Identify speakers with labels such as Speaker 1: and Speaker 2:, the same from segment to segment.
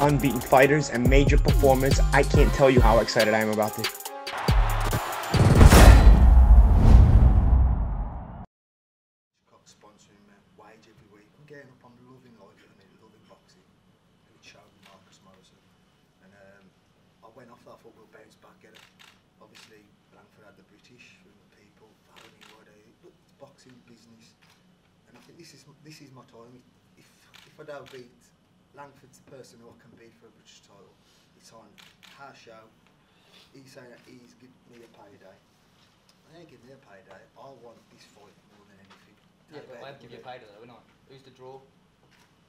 Speaker 1: unbeaten fighters and major performers. I can't tell you how excited I am about this.
Speaker 2: boxing business. And I think this is this is my time. If if I don't beat Langford's the person who I can beat for a British title, it's on our show. He's saying that he's giving me a payday. I ain't giving me a payday. I want this fight more than anything.
Speaker 3: Yeah, but I have to
Speaker 2: give
Speaker 3: get
Speaker 2: it.
Speaker 3: paid though, we're not. Who's the draw?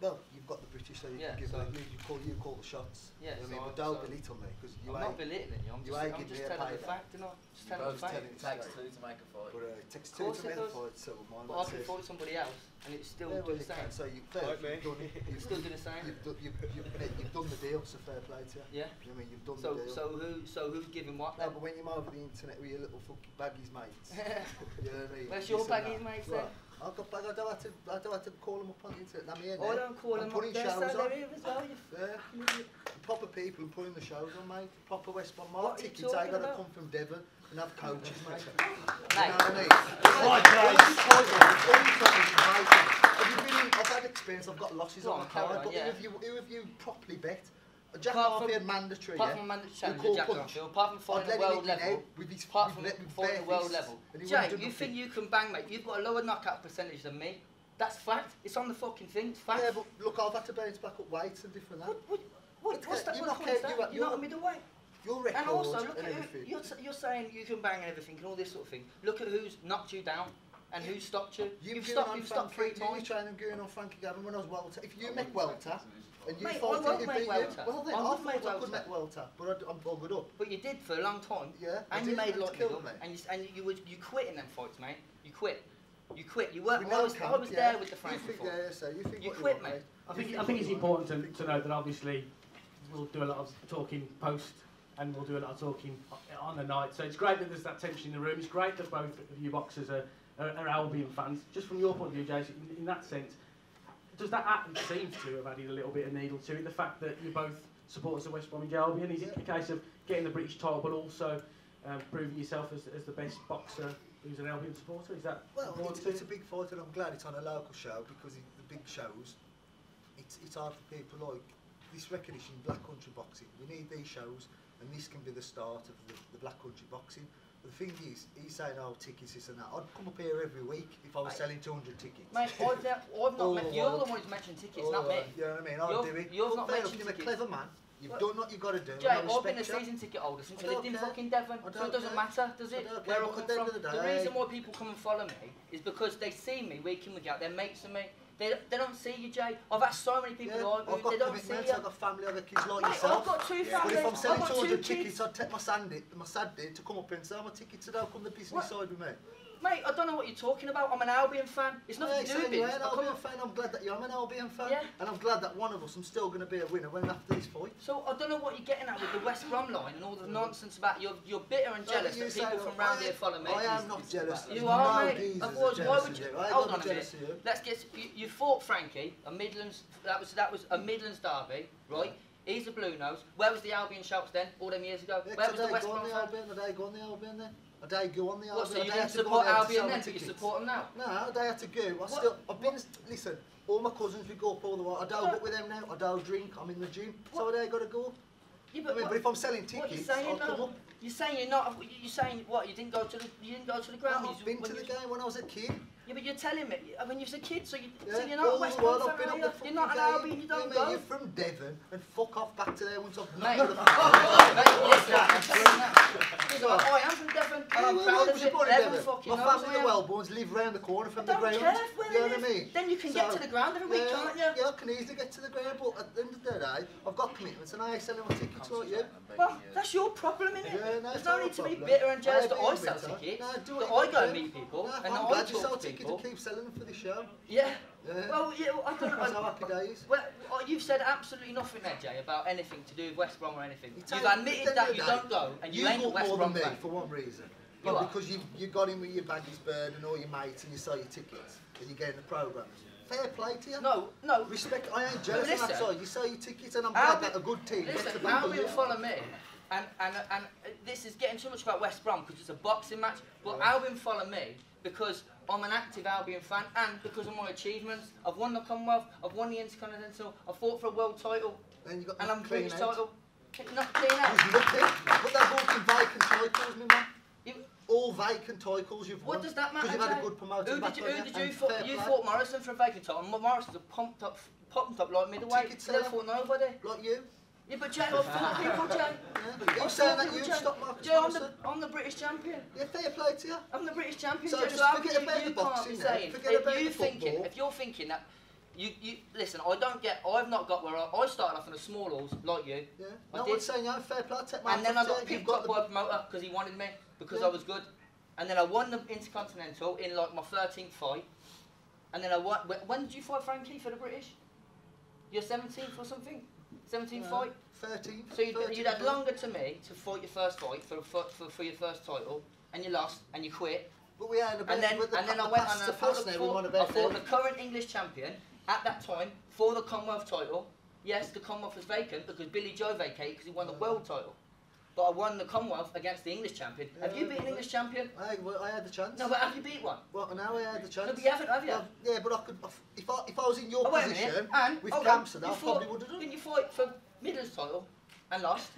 Speaker 2: Well, you've got the British, so you
Speaker 3: Yeah,
Speaker 2: can give
Speaker 3: so-
Speaker 2: it. You, you call you call the shots.
Speaker 3: Yeah,
Speaker 2: You know what I mean, but don't
Speaker 3: so-
Speaker 2: belittle me because you
Speaker 3: I'm not belittling you, I'm
Speaker 2: you
Speaker 3: just,
Speaker 2: ain't
Speaker 3: I'm
Speaker 2: giving
Speaker 3: just
Speaker 2: a
Speaker 3: telling the fact, you know? Just telling the
Speaker 2: both
Speaker 3: fact.
Speaker 4: It takes two to make a fight.
Speaker 2: But uh, it takes two to make a fight, so my
Speaker 3: But I
Speaker 2: man
Speaker 3: can fight somebody else and it's still
Speaker 2: Yeah,
Speaker 3: do
Speaker 2: well,
Speaker 3: the same.
Speaker 2: so you, fair,
Speaker 1: Like
Speaker 2: you've done it. You've,
Speaker 3: Still do the same.
Speaker 2: You've, done, you've, you've, you've, you've done the deal, so fair play to you.
Speaker 3: Yeah.
Speaker 2: You know I mean, you've done
Speaker 3: So
Speaker 2: the deal.
Speaker 3: so who so who's giving what
Speaker 2: no,
Speaker 3: then?
Speaker 2: but when you're over the internet with your little fucking baggies mates, you know what I mean?
Speaker 3: Where's your baggies
Speaker 2: that.
Speaker 3: mates then?
Speaker 2: I've got bag, I don't have to, I don't have to call them up on the internet. I'm here
Speaker 3: I don't call
Speaker 2: I'm
Speaker 3: them up
Speaker 2: putting
Speaker 3: there,
Speaker 2: shows on.
Speaker 3: they're here as well.
Speaker 2: Yeah, proper people and putting the shows on, mate. Proper West Brom. My
Speaker 3: What are
Speaker 2: tickets, I
Speaker 3: talking
Speaker 2: gotta come from Devon and have coaches, mate.
Speaker 3: Mate.
Speaker 2: You know what I mean? All these titles, all these titles are amazing. Have you been I've had experience, I've got losses
Speaker 3: Go
Speaker 2: on
Speaker 3: on,
Speaker 2: the card,
Speaker 3: on,
Speaker 2: but
Speaker 3: yeah.
Speaker 2: who have you, who have you properly bet? Jack
Speaker 3: Apart
Speaker 2: had mandatory,
Speaker 3: Apart
Speaker 2: yeah?
Speaker 3: from mandatory challenge Jack
Speaker 2: punch.
Speaker 3: Garfield, apart from fighting at world level,
Speaker 2: with his,
Speaker 3: apart from fighting at world level, Jay, you think you can bang, mate? You've got a lower knockout percentage than me. That's fact. It's on the fucking thing. It's fact.
Speaker 2: Yeah, but look, I've had to bounce back up weights and different that.
Speaker 3: what, what, what, what's that?
Speaker 2: you
Speaker 3: What
Speaker 2: knock
Speaker 3: the point is
Speaker 2: out-
Speaker 3: that?
Speaker 2: you-
Speaker 3: You're not a middleweight.
Speaker 2: Your record
Speaker 3: And also, look
Speaker 2: and
Speaker 3: at who, you're, you're saying you can bang and everything and all this sort of thing. Look at who's knocked you down and who stopped you.
Speaker 2: You've,
Speaker 3: You've stopped.
Speaker 2: on
Speaker 3: You've stopped
Speaker 2: Frankie,
Speaker 3: three
Speaker 2: you
Speaker 3: times.
Speaker 2: trying and going on Frankie Gavin when I was welter. If you make welter and you
Speaker 3: Mate, I
Speaker 2: fight
Speaker 3: won't
Speaker 2: it,
Speaker 3: make
Speaker 2: beat you.
Speaker 3: welter.
Speaker 2: Well then,
Speaker 3: I
Speaker 2: I,
Speaker 3: would
Speaker 2: thought
Speaker 3: make
Speaker 2: I could
Speaker 3: welter.
Speaker 2: make welter, but I, I'm buggered up.
Speaker 3: But you did for a long time.
Speaker 2: Yeah,
Speaker 3: And you made a lot
Speaker 2: killed
Speaker 3: of
Speaker 2: me.
Speaker 3: And you and you would you quit in them fights, mate. You quit. You quit. You weren't.
Speaker 2: We
Speaker 3: I
Speaker 2: know
Speaker 3: was, I was
Speaker 2: yeah.
Speaker 3: there with the
Speaker 2: You
Speaker 3: Frankie
Speaker 2: think,
Speaker 3: fight.
Speaker 2: yeah, so you think
Speaker 3: You quit,
Speaker 2: want,
Speaker 3: mate.
Speaker 5: I think,
Speaker 2: think
Speaker 5: I think it's important to, to know that obviously we'll do a lot of talking post and we'll do a lot of talking on the night. So it's great that there's that tension in the room. It's great that both of you boxers are, are, are Albion fans. Just from your point of view, Jason, in, in that sense, does that act seem to have added a little bit of needle to it? The fact that you're both supporters of West Bromwich Albion, is it a case of getting the British title but also um, proving yourself as, as the best boxer who's an Albion supporter? Is that
Speaker 2: Well, it's, it's a big fight, and I'm glad it's on a local show because it, the big shows, it's it's hard for people like this recognition, Black Country boxing. We need these shows, and this can be the start of the, the Black Country boxing. The thing is, he's saying, "Oh, tickets, this and that." I'd come up here every week if I was
Speaker 3: Mate.
Speaker 2: selling 200 tickets.
Speaker 3: Mate, I've, ne- I've not met, you're the one who's mentioned tickets, not me.
Speaker 2: You know what I mean? I'll
Speaker 3: You've-
Speaker 2: do it.
Speaker 3: you've not
Speaker 2: Fair,
Speaker 3: mentioned
Speaker 2: you're a
Speaker 3: tickets.
Speaker 2: clever man. You've
Speaker 3: Well,
Speaker 2: done what you've got to do.
Speaker 3: Jay,
Speaker 2: I
Speaker 3: I've been a
Speaker 2: respect you.
Speaker 3: season ticket holder since
Speaker 2: I
Speaker 3: I lived
Speaker 2: don't
Speaker 3: in
Speaker 2: care.
Speaker 3: fucking Devon,
Speaker 2: I
Speaker 3: so it doesn't
Speaker 2: care.
Speaker 3: matter, does
Speaker 2: I
Speaker 3: it?
Speaker 2: don't
Speaker 3: Where I
Speaker 2: but
Speaker 3: come
Speaker 2: at the end
Speaker 3: from.
Speaker 2: of the
Speaker 3: The
Speaker 2: day-
Speaker 3: reason why people come and follow me is because they see me week in, week out. They're mates of me. They, they don't see you, Jay. I've asked so many people
Speaker 2: Yeah, I've got
Speaker 3: they don't see you.
Speaker 2: I've got family, I've got kids like
Speaker 3: Mate,
Speaker 2: yourself.
Speaker 3: I've got two
Speaker 2: But
Speaker 3: families.
Speaker 2: if I'm selling
Speaker 3: got two
Speaker 2: 200 tickets, I'd take my sandy, my saddy to come up and sell my tickets to don't come the business
Speaker 3: What?
Speaker 2: side with me.
Speaker 3: Mate, I don't know what you're talking about. I'm an Albion fan. It's
Speaker 2: Yeah,
Speaker 3: nothing to do with
Speaker 2: you're
Speaker 3: I come
Speaker 2: Albion
Speaker 3: up-
Speaker 2: fan, I'm glad that you're I'm an Albion fan.
Speaker 3: Yeah.
Speaker 2: And I'm glad that one of us, I'm still going to be a winner when after this fight.
Speaker 3: So I don't know what you're getting at with the West Brom line and all the nonsense about you're you're bitter and jealous that people from round
Speaker 2: I-
Speaker 3: here follow me.
Speaker 2: I am not jealous.
Speaker 3: You are,
Speaker 2: no
Speaker 3: mate. why would you?
Speaker 2: you.
Speaker 3: Hold on a minute.
Speaker 2: you.
Speaker 3: Let's get. You, you fought Frankie, a Midlands. That was that was a Midlands derby, right? He's a blue nose. Where was the Albion shouts then? All them years ago.
Speaker 2: Yeah,
Speaker 3: Where was the West Brom
Speaker 2: the? Albion, I day go on the Albion then. I day go on the Albion.
Speaker 3: What? So you didn't
Speaker 2: have to go
Speaker 3: support Albion then, but you support them now?
Speaker 2: No, I day have to go. I
Speaker 3: What?
Speaker 2: still, I've been, listen, all my cousins, we go up all the way. I don't
Speaker 3: What?
Speaker 2: go with them now. I don't drink. I'm in the gym. So I got to go.
Speaker 3: Yeah,
Speaker 2: I mean,
Speaker 3: what-
Speaker 2: but if I'm selling
Speaker 3: what you
Speaker 2: tickets,
Speaker 3: saying
Speaker 2: I'll come up.
Speaker 3: You're saying you're not. You're saying what? You didn't go to the. You didn't go to the ground.
Speaker 2: I've been to the game when I was a kid.
Speaker 3: Yeah, but you're telling me uh, I mean, you was a kid, so, you, so
Speaker 2: Yeah,
Speaker 3: you're not
Speaker 2: all
Speaker 3: West
Speaker 2: the
Speaker 3: Brom
Speaker 2: world,
Speaker 3: You're
Speaker 2: up
Speaker 3: you?
Speaker 2: the fucking
Speaker 3: You're not an. Albion, you don't
Speaker 2: yeah,
Speaker 3: go.
Speaker 2: You're from Devon and fuck off back to there once I've
Speaker 3: Mate,
Speaker 2: knocked the
Speaker 3: I am from Devon, and I'm
Speaker 2: Yeah,
Speaker 3: proud
Speaker 2: well,
Speaker 3: of it.
Speaker 2: born in
Speaker 3: Everyone
Speaker 2: Devon.
Speaker 3: fucking
Speaker 2: My family,
Speaker 3: I
Speaker 2: the
Speaker 3: am.
Speaker 2: Welborns, live round the corner from
Speaker 3: I
Speaker 2: the
Speaker 3: don't
Speaker 2: ground.
Speaker 3: care where
Speaker 2: you know
Speaker 3: they
Speaker 2: what I
Speaker 3: live.
Speaker 2: mean?
Speaker 3: Then you can get to the ground every week, can't you?
Speaker 2: Yeah, I can easily get to the ground, but at the end of the day, I've got commitments and I ain't selling my tickets like you.
Speaker 3: Well, that's your problem, innit?
Speaker 2: Yeah, no,
Speaker 3: There's no need
Speaker 2: a
Speaker 3: to be bitter and jealous
Speaker 2: I
Speaker 3: that I sell tickets,
Speaker 2: No, do
Speaker 3: that I go and
Speaker 2: gotta
Speaker 3: meet people,
Speaker 2: No,
Speaker 3: and
Speaker 2: I'm glad you
Speaker 3: talk
Speaker 2: sell
Speaker 3: to people.
Speaker 2: to keep selling them for the show.
Speaker 3: Yeah.
Speaker 2: Yeah.
Speaker 3: Well, yeah, well, I don't
Speaker 2: That's how happy days.
Speaker 3: Well, well, you've said absolutely nothing there, Jay, about anything to do with West Brom or anything.
Speaker 2: You
Speaker 3: You've admitted that you don't go, and you,
Speaker 2: you
Speaker 3: ain't
Speaker 2: got
Speaker 3: West
Speaker 2: more
Speaker 3: Brom
Speaker 2: than me for one reason.
Speaker 3: You
Speaker 2: Well, because you you got in with your baggies bird and all your mates and you sell your tickets and you get in the programmes. fair play to you.
Speaker 3: No, no.
Speaker 2: Respect, I ain't jealous on that
Speaker 3: listen,
Speaker 2: side. You sell your tickets and I'm glad that a good team
Speaker 3: Listen, Albion
Speaker 2: you.
Speaker 3: follow me, and, and, and uh, this is getting too much about West Brom because it's a boxing match, but Albion follow me because I'm an active Albion fan and because of my achievements. I've won the Commonwealth, I've won the Intercontinental, I've fought for a world title,
Speaker 2: got
Speaker 3: and I'm British title. Not clean out.
Speaker 2: Nothing. But they're all been vacant titles, my man.
Speaker 3: You-
Speaker 2: All vacant titles you've won.
Speaker 3: What does that matter?
Speaker 2: Because you've had a good promoter
Speaker 3: Who did you, who did
Speaker 2: and
Speaker 3: you fought? You fought Morrison for a vacant title. and Morrison's a pumped up, pumped up like middleweight.
Speaker 2: Ticket
Speaker 3: You never fought nobody.
Speaker 2: Like you.
Speaker 3: Yeah, but Jay, I fought people, Jay.
Speaker 2: Yeah, but you
Speaker 3: I
Speaker 2: saying that you
Speaker 3: Jay.
Speaker 2: stop Marcus
Speaker 3: Jay, I'm the, I'm the British champion.
Speaker 2: Yeah, fair play to you.
Speaker 3: I'm the British champion.
Speaker 2: So
Speaker 3: Jay,
Speaker 2: just
Speaker 3: how
Speaker 2: forget about
Speaker 3: you,
Speaker 2: the
Speaker 3: you can't
Speaker 2: boxing now,
Speaker 3: saying
Speaker 2: forget
Speaker 3: if
Speaker 2: about
Speaker 3: you
Speaker 2: the
Speaker 3: thinking
Speaker 2: football.
Speaker 3: if you're thinking that you you listen, I don't get. I've not got where I, I started off in the small halls like you,
Speaker 2: Yeah.
Speaker 3: I
Speaker 2: No
Speaker 3: did.
Speaker 2: one's saying you fair play. Take my
Speaker 3: and then I got picked up
Speaker 2: the-
Speaker 3: by a promoter because he wanted me because
Speaker 2: Yeah.
Speaker 3: I was good, and then I won the Intercontinental in like my 13th fight, and then I won. When did you fight Frankie for the British? Your 17th or something? 17th uh,
Speaker 2: Yeah.
Speaker 3: fight.
Speaker 2: 13th.
Speaker 3: So you'd,
Speaker 2: 13th,
Speaker 3: you'd had longer to me to fight your first fight for, for, for, for your first title, and you lost, and you quit.
Speaker 2: But we ain't about
Speaker 3: And then,
Speaker 2: the,
Speaker 3: and then
Speaker 2: the
Speaker 3: I went and I fought, the, fought,
Speaker 2: want
Speaker 3: I fought the current English champion at that time for the Commonwealth title. Yes, the Commonwealth was vacant because Billy Joe vacated because he won the mm. world title. But I won the Commonwealth against the English champion. have you
Speaker 2: Yeah,
Speaker 3: beat an English champion?
Speaker 2: I, well, I had the chance.
Speaker 3: No, but have you beat one?
Speaker 2: Well, now I had the chance.
Speaker 3: No, but you haven't, have you?
Speaker 2: Well, yeah, but I could. If I, if I was in your
Speaker 3: Oh,
Speaker 2: position.
Speaker 3: And
Speaker 2: with Campson,
Speaker 3: you
Speaker 2: I probably would have done.
Speaker 3: Didn't you fight for Midlands title and lost?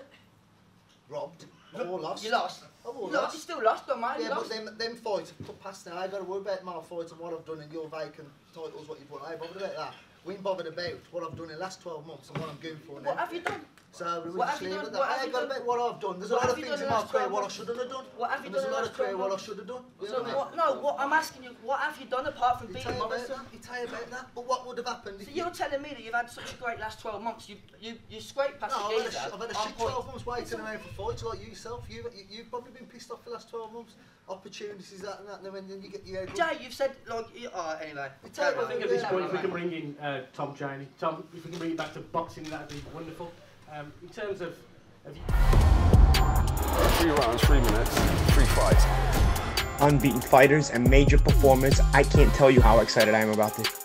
Speaker 2: Robbed. Or lost.
Speaker 3: You lost.
Speaker 2: I've
Speaker 3: You
Speaker 2: all
Speaker 3: lost.
Speaker 2: lost.
Speaker 3: You still lost, don't mind.
Speaker 2: Yeah, but them, them fights have put past now. I got to worry about my fights and what I've done in your vacant titles, what you've won. I ain't bothered about that. We ain't bothered about what I've done in the last 12 months and what I'm going for now.
Speaker 3: What have you done?
Speaker 2: So we
Speaker 3: What
Speaker 2: just
Speaker 3: have
Speaker 2: leave it at that. I got
Speaker 3: done-
Speaker 2: about what I've done. There's a lot of things
Speaker 3: done
Speaker 2: in
Speaker 3: in
Speaker 2: my
Speaker 3: the
Speaker 2: career what I shouldn't have done.
Speaker 3: What have you
Speaker 2: And there's
Speaker 3: done
Speaker 2: a
Speaker 3: in
Speaker 2: lot
Speaker 3: the
Speaker 2: of
Speaker 3: last
Speaker 2: career what I should have done.
Speaker 3: So
Speaker 2: what I mean?
Speaker 3: what, no, what I'm asking you, what have you done apart from
Speaker 2: You
Speaker 3: beating
Speaker 2: tell you
Speaker 3: Morrison?
Speaker 2: You tell you about that. But what would have happened
Speaker 3: So you're telling me that you've had such a great last 12 months, you you you scraped past
Speaker 2: No,
Speaker 3: the
Speaker 2: I've had, a
Speaker 3: geezer
Speaker 2: I've had a shit 12 months waiting around for fights like you yourself. You, you, you've probably been pissed off for the last 12 months. Opportunities, that and that, and then you get your head
Speaker 3: Jay, you've said, like, you, oh, anyway.
Speaker 2: It's
Speaker 3: carry
Speaker 2: over,
Speaker 3: on.
Speaker 5: I think at this point, if we can bring in uh, Tom Cheney. Tom, if we can bring you back to boxing, that'd be wonderful. Um, in terms of, of
Speaker 4: Three rounds, three minutes, three fights.
Speaker 1: Unbeaten fighters and major performers. I can't tell you how excited I am about this.